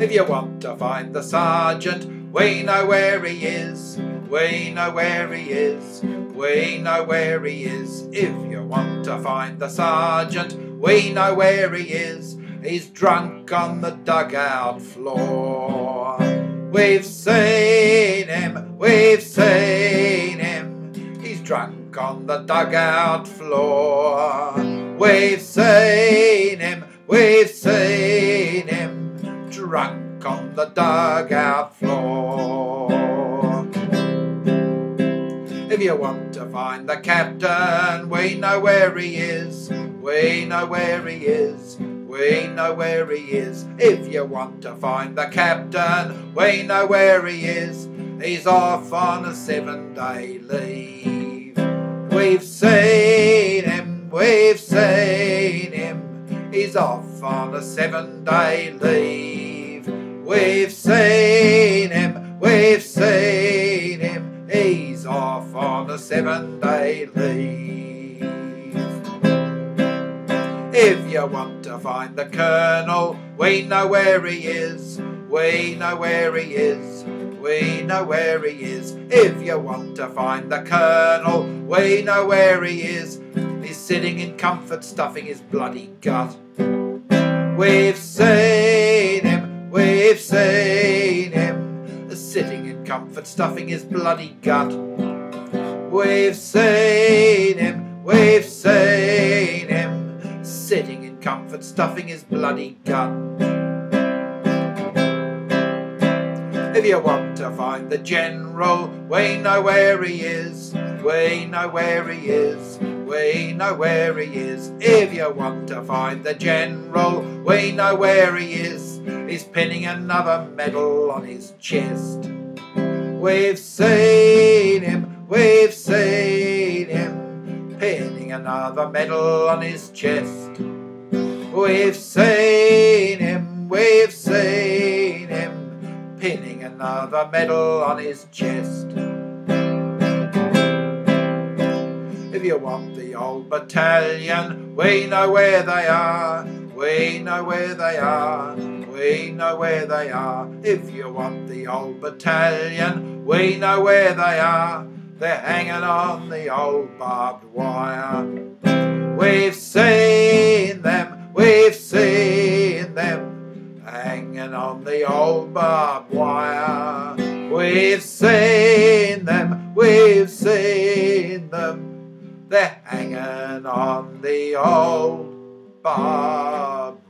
If you want to find the sergeant, we know where he is. We know where he is. We know where he is. If you want to find the sergeant, we know where he is. He's drunk on the dugout floor. We've seen him, we've seen him. He's drunk on the dugout floor. We've seen him, we've seen him. Drunk on the dugout floor. If you want to find the captain, we know where he is. We know where he is. We know where he is. If you want to find the captain, we know where he is. He's off on a seven day leave. We've seen him, we've seen him. He's off on a seven day leave. We've seen him, we've seen him. He's off on a seven day leave. If you want to find the Colonel, we know where he is. We know where he is. We know where he is. If you want to find the Colonel, we know where he is. He's sitting in comfort, stuffing his bloody gut. We've seen we've seen him, sitting in comfort, stuffing his bloody gut. We've seen him, we've seen him sitting in comfort, stuffing his bloody gut. If you want to find the general, we know where he is. We know where he is. We know where he is. If you want to find the general, we know where he is. He's pinning another medal on his chest. We've seen him, we've seen him, pinning another medal on his chest. We've seen him, we've seen him, pinning another medal on his chest. If you want the old battalion, we know where they are. We know where they are. We know where they are. If you want the old battalion, we know where they are. They're hanging on the old barbed wire. We've seen them, we've seen them hanging on the old barbed wire. We've seen them, we've seen them. They're hanging on the old barbed